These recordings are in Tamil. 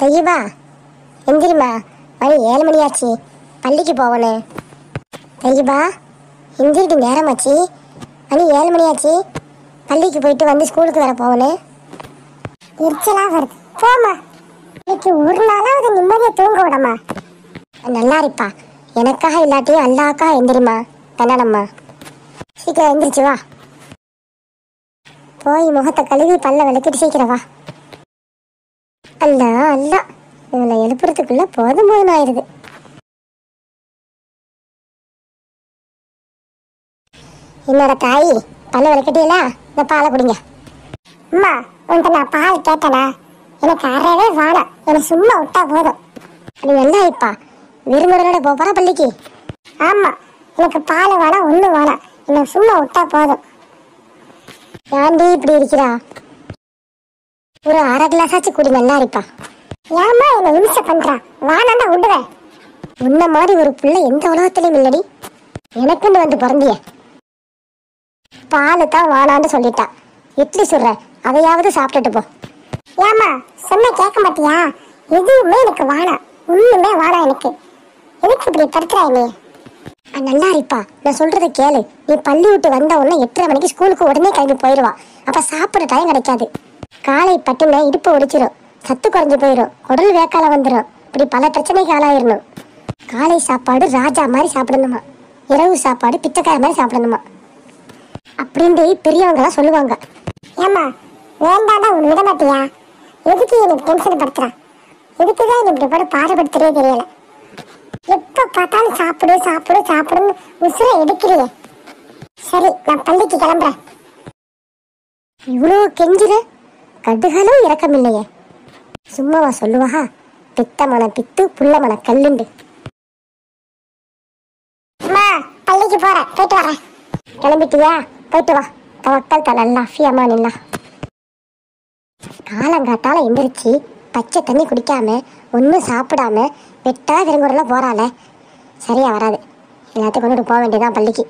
தையபா எந்திரிமா மணி ஏழு மணி ஆச்சு பள்ளிக்கு போகணும். தையபா எந்திரிட்டு நேரமாச்சு. மணி ஏழு மணி ஆச்சு பள்ளிக்கு போயிட்டு வந்து ஸ்கூலுக்கு வர போகணும். எரிச்சலாக வருது. போமா இன்னைக்கு ஒரு நாளாவது நிம்மதியா தூங்க விடமா நல்லா இருப்பா. எனக்காக இல்லாட்டியும் அல்லாக்காக எந்திரிமா கண்ணாடம்மா சீக்கிரம் எந்திரிச்சு வா. போய் முகத்தை கழுவி பல்ல விளக்கிட்டு சீக்கிரம் வா. அல்ல அல்ல. இவனை எழுப்புறதுக்குள்ள போதும் போதும் ஆயிருது என்னோட தாய் பல்ல விளக்கிட்டீங்களா இந்த பாலை குடிங்க. அம்மா உன்கிட்ட நான் பால் கேட்டனா? எனக்கு அறவே வேணாம். எனக்கு சும்மா விட்டா போதும். நீ என்ன இப்பா? விரும்புறதோட போறா பள்ளிக்கு? ஆமா எனக்கு பால் வேணாம் ஒண்ணு வேணாம். என்னை சும்மா விட்டா போதும். ஏன்டி இப்படி இருக்கிறா? ஒரு அரை கிளாஸ் ஆச்சு குடி நல்லா இருப்பா. ஏமா என்ன இம்சை பண்றா? வானாண்டா விடுவேன் உன்ன மாதிரி ஒரு புள்ள எந்த உலகத்திலயும் இல்லடி. எனக்குன்னு வந்து பிறந்திய. பாலு தான் வானான்னு சொல்லிட்டா. இட்லி சுடுற அதையாவது சாப்பிட்டுட்டு போ. ஏமா சொன்ன கேட்க மாட்டியா? எதுவுமே எனக்கு வானா. ஒண்ணுமே வானா எனக்கு. எதுக்கு இப்படி படுத்துறா நீ நல்லா இருப்பா. நான் சொல்றதை கேளு. நீ பள்ளி விட்டு வந்த உடனே எட்டரை மணிக்கு ஸ்கூலுக்கு உடனே கிளம்பி போயிடுவா அப்ப சாப்பிட டைம் கிடைக்காது. காலை பட்டுன இடுப்பு ஒடிச்சிரும். சத்து குறைஞ்சு போயிடும் உடல் வேக்கால வந்துடும் இப்படி பல பிரச்சனைக்கு ஆளாயிரணும். காலை சாப்பாடு ராஜா மாதிரி சாப்பிடணுமா? இரவு சாப்பாடு பிச்சைக்கார மாதிரி சாப்பிடணுமா? அப்படின்ட்டு பெரியவங்களாம் சொல்லுவாங்க. ஏமா வேண்டாண்டா உன் விட மாட்டியா? எதுக்கு எனக்கு டென்ஷன் படுத்துறா எதுக்குதான் நீ இப்படி போட்டு பாடுபடுத்துறே தெரியல. எப்ப பார்த்தாலும் சாப்பிடு சாப்பிடு சாப்பிடுன்னு உசுர எடுக்கிறியே. சரி நான் பள்ளிக்கு கிளம்புறேன். இவ்வளோ கெஞ்சுற? கடுகளும் இறக்கமில்லையே சும்மாவா சொல்லுவா பித்த மன பித்து புள்ள மன கல்லுண்டு. அம்மா பள்ளிக்கு போறேன். போயிட்டு வரேன். கிளம்பிட்டியா? போயிட்டு வா. தவக்கல் தலல்லா ஃபியமா நில்லா காலங்காட்டால எந்திரிச்சு பச்சை தண்ணி குடிக்காம ஒன்றும் சாப்பிடாம வெட்டா திருங்குறலாம் போறாள. சரியா வராது. எல்லாத்தையும் கொண்டுட்டு போக வேண்டியதான் பள்ளிக்கு.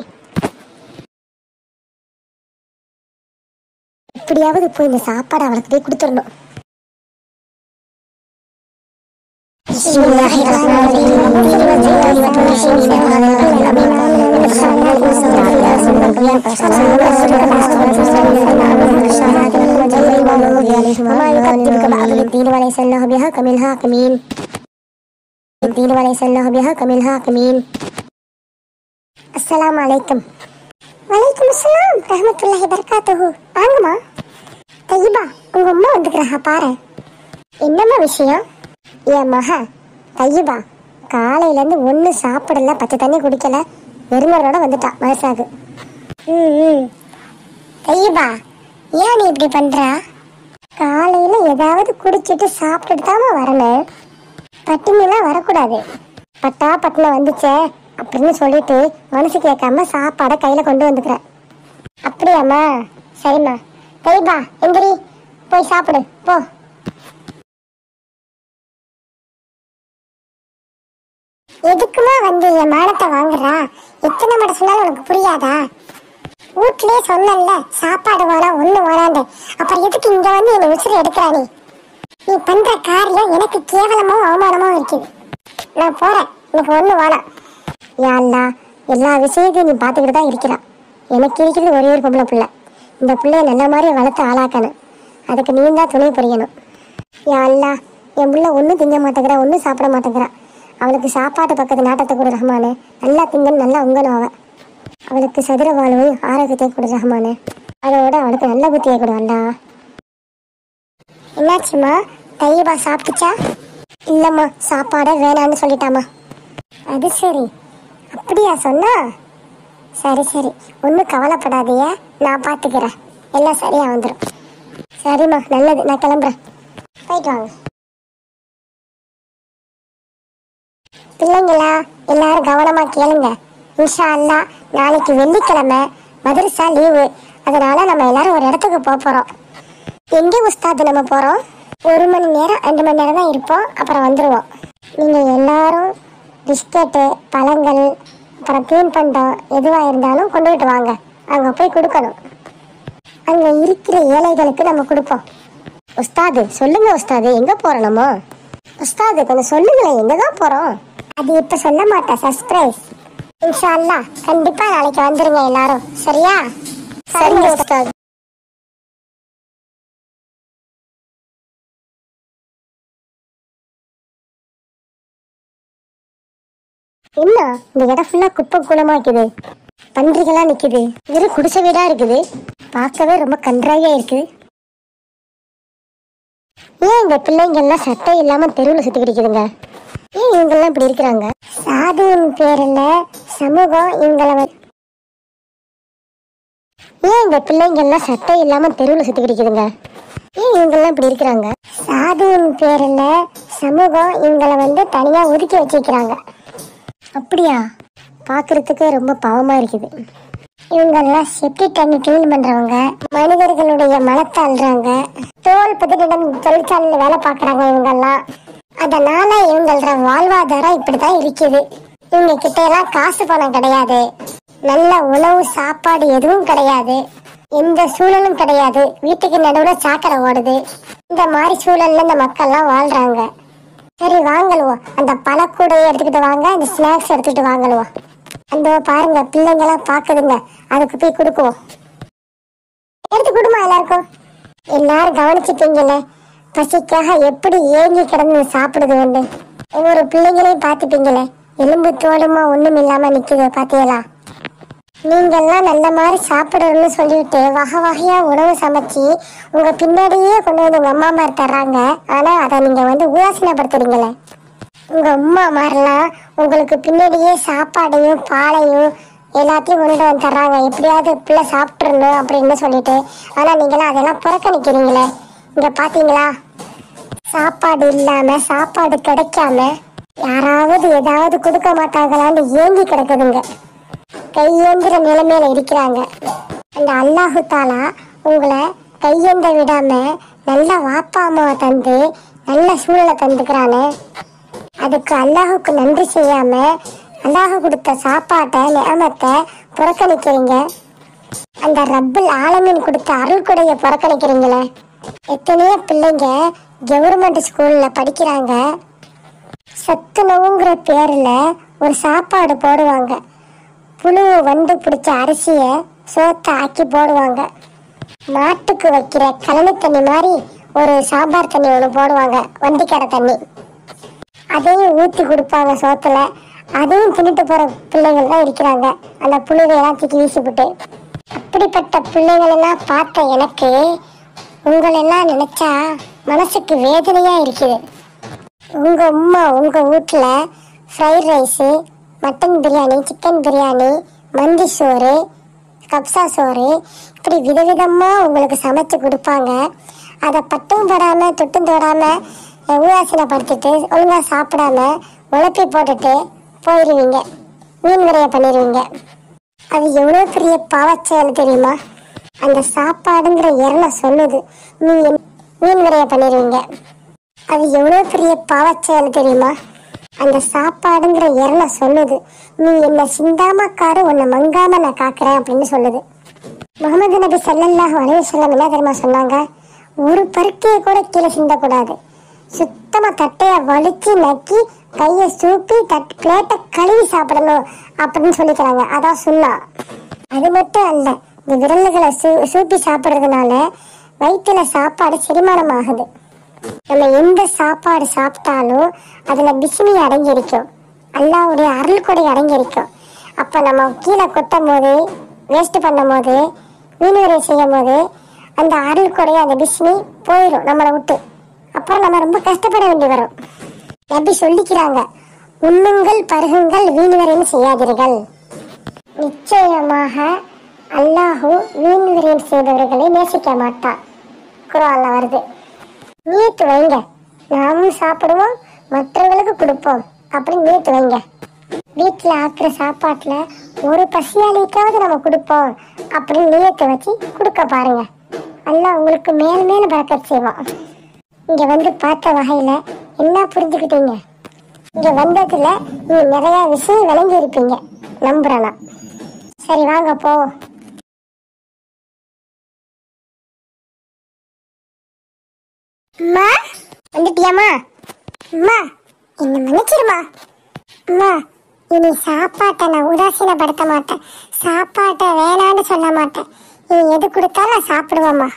எப்படியாவது போய் இந்த சாப்பாடு அவளுக்கு போய் கொடுத்துடணும் الدين وليس الله بها كمل هاكمين الدين وليس الله بها كمل هاكمين السلام عليكم வலைக்கும் அஸ்ஸலாம் ரஹமத்துல்லாஹி பரகாத்துஹு வாங்கம்மா தையபா உங்க அம்மா வந்துக்கிறாங்க பாரு. என்னம்மா விஷயம்? என் மக தையபா காலையில இருந்து ஒண்ணு சாப்பிடல பச்சை தண்ணி குடிக்கல. வெறுமரோட வந்துட்டா வயசாகு. ம் ம். தையபா ஏன் நீ இப்படி பண்ணுறா காலையில ஏதாவது குடிச்சிட்டு சாப்பிட்டுட்டு தாமா வரணும் பட்டினிலாம் வரக்கூடாது. பட்டா பட்டினம் வந்துச்சே அப்படின்னு சொல்லிட்டு மனசு கேட்காம சாப்பாடை கையில கொண்டு வந்துக்கிறேன் அப்படியாம்மா? சரிம்மா. சரிப்பா எந்திரி. போய் சாப்பிடு. போ. எதுக்குமா வந்து என் மானத்தை வாங்குறா? எத்தனை மட்டும் சொன்னாலும் உனக்கு புரியாதா? வீட்லயே சொன்னல சாப்பாடு வேணாம் ஒண்ணு வேணாண்டு அப்புறம் எதுக்கு இங்க வந்து என்ன உசுறு எடுக்கிறா நீ? நீ பண்ற காரியம் எனக்கு கேவலமாவும் அவமானமாவும் இருக்குது. நான் போறேன். எனக்கு ஒண்ணு வேணாம். யாழ்லா எல்லா விஷயத்தையும் நீ பாத்துக்கிட்டு தான் இருக்கிறா எனக்கு இருக்கிறது ஒரே ஒரு பொம்பளை பிள்ளை. இந்த பிள்ளைய நல்ல மாதிரி வளர்த்து ஆளாக்கணும். அதுக்கு நீ தான் துணை புரியணும். யா அல்லா என் பிள்ளை ஒன்றும் திங்க மாட்டேங்கிறா ஒன்றும் சாப்பிட மாட்டேங்கிறா. அவளுக்கு சாப்பாட்டு பக்கத்து நாட்டத்தை கொடு ரஹ்மானே. நல்லா திங்கன்னு நல்லா உங்கணும் அவ. அவளுக்கு சதுர வாழ்வையும் ஆரோக்கியத்தை கொடு ரஹ்மானே. அதோட அவளுக்கு நல்ல புத்தியை கொடு அல்லா. என்னாச்சுமா தையபா சாப்பிட்டுச்சா? இல்லைம்மா சாப்பாடே வேணான்னு சொல்லிட்டாமா அது சரி. அப்படியா சொன்னா? சரி சரி. ஒன்றும் கவலைப்படாதீங்க. நான் பார்த்துக்கிறேன் எல்லாம் சரியா வந்துடும் சரிம்மா நல்லது. நான் கிளம்புறேன். போயிட்டு வாங்க. பிள்ளைங்களா எல்லாரும் கவனமா கேளுங்க. இன்ஷா அல்லா நாளைக்கு வெள்ளிக்கிழமை மதரசா லீவு. அதனால நம்ம எல்லாரும் ஒரு இடத்துக்கு போக போறோம். எங்கே உஸ்தாது நம்ம போறோம்? ஒரு மணி நேரம் ரெண்டு மணி நேரம் தான் இருப்போம். அப்புறம் வந்துருவோம். நீங்க எல்லாரும் பிஸ்கெட்டு பழங்கள் அப்புறம் தீன் பண்டம் எதுவா இருந்தாலும் கொண்டுகிட்டு வாங்க. அங்க போய் கொடுக்கணும். அங்க இருக்கிற ஏழைகளுக்கு நம்ம கொடுப்போம். உஸ்தாது சொல்லுங்க உஸ்தாது எங்க நம்ம? உஸ்தாது கொஞ்சம் சொல்லுங்களேன் எங்க தான் போறோம்? அது இப்ப சொல்ல மாட்டேன் சர்ப்ரைஸ் இன்ஷா அல்லாஹ் கண்டிப்பா நாளைக்கு வந்துருங்க எல்லாரும். சரியா? சரிங்க உஸ்தாது. என்ன? இந்த இடம் ஃபுல்லா குப்பை குளமா இருக்குது பன்றிகளா நிக்குது. வெறும் குடிசை வீடா இருக்குது. பார்க்கவே ரொம்ப கன்றாவியா இருக்குது ஏன் இந்த பிள்ளைங்க எல்லாம் சட்டை இல்லாம தெருவில் சுத்தி கிடைக்குதுங்க ஏன் இவங்க எல்லாம் இப்படி இருக்கிறாங்க? சாதியின் பேர்ல சமூகம் இவங்கள ஏன் இந்த பிள்ளைங்க எல்லாம் சட்டை இல்லாம தெருவில் சுத்தி கிடைக்குதுங்க ஏன் இவங்க எல்லாம் இப்படி இருக்கிறாங்க? சாதியின் பேர்ல சமூகம் இவங்கள வந்து தனியா ஒதுக்கி வச்சிருக்கிறாங்க. அப்படியா? பார்க்கறதுக்கு ரொம்ப பாவமாக இருக்குது. இவங்கெல்லாம் செப்டி தண்ணி கிளீன் பண்ணுறவங்க மனிதர்களுடைய மனத்தை அல்றாங்க தோல் பதினிடம் தொழிற்சாலையில் வேலை பார்க்குறாங்க இவங்கெல்லாம். அதனால இவங்களோட வாழ்வாதாரம் இப்படி தான் இருக்குது. இவங்க கிட்ட எல்லாம் காசு பணம் கிடையாது. நல்ல உணவு சாப்பாடு எதுவும் கிடையாது. எந்த சூழலும் கிடையாது. வீட்டுக்கு நடுவில் சாக்கடை ஓடுது. இந்த மாதிரி சூழல்ல இந்த மக்கள்லாம் வாழ்றாங்க. சரி வாங்கலுவோம் அந்த பழக்கூடையை எடுத்துக்கிட்டு வாங்க இந்த ஸ்நாக்ஸ் எடுத்துக்கிட்டு வாங்கலுவோம் அந்த பாருங்க பிள்ளைங்களாம் பாக்குதுங்க. அதுக்கு போய் கொடுக்குவோம் எடுத்து கொடுமா எல்லாருக்கும்? எல்லாரும் கவனிச்சுட்டீங்கல்ல பசிக்காக எப்படி ஏங்கி கிடந்து சாப்பிடுது ஒன்று ஒவ்வொரு பிள்ளைங்களையும் பார்த்துட்டீங்களே எலும்பு தோலுமா ஒன்றும் இல்லாமல் நிக்குது பார்த்தீங்களா நீங்கெல்லாம் நல்ல மாதிரி சாப்பிடணும்னு சொல்லிட்டு வகை வகையா உணவு சமைச்சு உங்க பின்னாடியே கொண்டு வந்து உங்க அம்மா மாதிரி தர்றாங்க. ஆனா அதை நீங்க வந்து உதாசீனப்படுத்துறீங்களே உங்க அம்மா மாதிரிலாம் உங்களுக்கு பின்னாடியே சாப்பாடையும் பாலையும் எல்லாத்தையும் கொண்டு வந்து தர்றாங்க. எப்படியாவது பிள்ளை சாப்பிட்றணும் அப்படின்னு சொல்லிட்டு. ஆனா நீங்களாம் அதெல்லாம் புறக்கணிக்கிறீங்களே. இங்க பாத்தீங்களா? சாப்பாடு இல்லாம சாப்பாடு கிடைக்காம யாராவது ஏதாவது கொடுக்க மாட்டாங்களான்னு ஏங்கி கிடக்குதுங்க. கையேந்திர நிலைமையில இருக்கிறாங்க. அந்த அல்லாஹு தாலா உங்களை கையேந்த விடாம நல்ல வாப்பா அம்மாவை தந்து நல்ல சூழலை தந்துக்கிறானே. அதுக்கு அல்லாஹுக்கு நன்றி செய்யாம அல்லாஹ் கொடுத்த சாப்பாட்டை நியமத்தை புறக்கணிக்கிறீங்க. அந்த ரப்பில் ஆலமீன் கொடுத்த அருள் கொடைய புறக்கணிக்கிறீங்களே. எத்தனையோ பிள்ளைங்க கவர்மெண்ட் ஸ்கூல்ல படிக்கிறாங்க. சத்துணவுங்கிற பேர்ல ஒரு சாப்பாடு போடுவாங்க. புழு வந்து பிடிச்ச அரிசியை சோத்தை ஆக்கி போடுவாங்க. மாட்டுக்கு வைக்கிற கழனி தண்ணி மாதிரி ஒரு சாம்பார் தண்ணி ஒன்று போடுவாங்க வண்டிக்கடை தண்ணி. அதையும் ஊற்றி கொடுப்பாங்க சோத்துல. அதையும் தின்னுட்டு போற பிள்ளைகள் தான் இருக்கிறாங்க. அந்த புழுவை எல்லாம் தூக்கி வீசிவிட்டு அப்படிப்பட்ட பிள்ளைகள் எல்லாம் பார்த்த எனக்கு உங்களெல்லாம் நினைச்சா மனசுக்கு வேதனையா இருக்குது. உங்க அம்மா உங்க வீட்ல fried rice mutton biryani chicken biryani மந்தி சோறு கப்சா சோறு இப்படி விதவிதமாக உங்களுக்கு சமைச்சு கொடுப்பாங்க. அதை பட்டும் படாமல் தொட்டும் தொடாம அஹ், ஒழுங்காக சாப்பிடாம உழப்பி போட்டுட்டு போயிடுவீங்க மீன் விரைய பண்ணிடுவீங்க அது எவ்வளோ பெரிய பாவச்செயல் தெரியுமா? அந்த சாப்பாடுங்கிற எரணை சொன்னது நீ மீன் விரைய பண்ணிடுவீங்க அது எவ்வளோ பெரிய பாவச்செயல் தெரியுமா? அந்த சாப்பாடுங்கிற எரலை சொல்லுது நீ என்ன சிந்தாம காரு உன்னை மங்காம நான் காக்குறேன் அப்படின்னு சொல்லுது. முகமது நபி ஸல்லல்லாஹு அலைஹி வஸல்லம் என்ன தெரியுமா சொன்னாங்க? ஒரு பருக்கையை கூட கீழே சிந்தக்கூடாது. சுத்தமா தட்டைய வலிச்சு நக்கி கையை சூப்பி தட் பிளேட்டை கழுவி சாப்பிடணும் அப்படின்னு சொல்லிக்கிறாங்க. அதான் சுண்ணா. அது மட்டும் அல்ல இந்த விரல்களை சூ சூப்பி சாப்பிட்றதுனால வயிற்றுல சாப்பாடு செரிமானம் ஆகுது. நம்ம எந்த சாப்பாடு சாப்பிட்டாலும் அதுல பிஸ்மி அடங்கியிருக்கும். அல்லாவுடைய அருள் கொடை அடங்கியிருக்கும். அப்ப நம்ம கீழே கொட்டும் போது வேஸ்ட் பண்ணும் போது மீனவரை செய்யும் போது அந்த அருள் கொடை அந்த பிஸ்மி போயிடும் நம்மளை விட்டு. அப்புறம் நம்ம ரொம்ப கஷ்டப்பட வேண்டி வரும். நபி சொல்லிக்கிறாங்க. உண்ணுங்கள் பருகுங்கள் வீணுவரையும் செய்யாதீர்கள். நிச்சயமாக அல்லாஹு வீண்வரையும் செய்தவர்களை நேசிக்க மாட்டான். குரான்ல வருது. நீத்து வைங்க. நாமும் சாப்பிடுவோம் மற்றவங்களுக்கு கொடுப்போம். அப்படின்னு நீத்து வைங்க. வீட்டில் ஆக்குற சாப்பாட்டில் ஒரு பசியாளிக்காவது நம்ம கொடுப்போம். அப்படின்னு நீயத்தை வச்சு கொடுக்க பாருங்க. அல்லாஹ் உங்களுக்கு மேல் மேல பறக்க செய்வான். இங்கே வந்து பார்த்த வகையில் என்ன புரிஞ்சுக்கிட்டீங்க? இங்கே வந்ததில் நீ நிறையா விஷயம் விளங்கி நம்புகிறேன்னா சரி வாங்க போவோம். அம்மா வந்துட்டியாமா அம்மா என்ன மன்னிச்சிருமா? அம்மா இனி சாப்பாட்டை நான் உதாசீனப்படுத்த மாட்டேன். சாப்பாட்டை வேணான்னு சொல்ல மாட்டேன். நீ எது கொடுத்தாலும் நான் சாப்பிடுவேம்மா.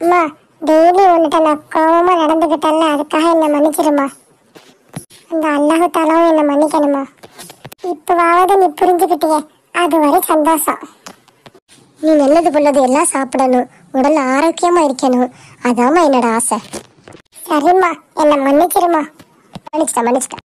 அம்மா டெய்லி உன்னிட்ட நான் கோவமா நடந்துக்கிட்டேன்ல அதுக்காக என்னை மன்னிச்சிருமா? அந்த அல்லாஹு தாலாவும் என்னை மன்னிக்கணுமா? இப்போவாவது நீ புரிஞ்சுக்கிட்டியே அது வரை சந்தோஷம். நீ நல்லது புள்ளது எல்லாம் சாப்பிடணும். உடல் ஆரோக்கியமா இருக்கணும். அதாம்மா என்னோட ஆசை. சரிம்மா என்னை மன்னிச்சிருமா மன்னிச்சிட்டேன் மன்னிச்சிட்டேன்.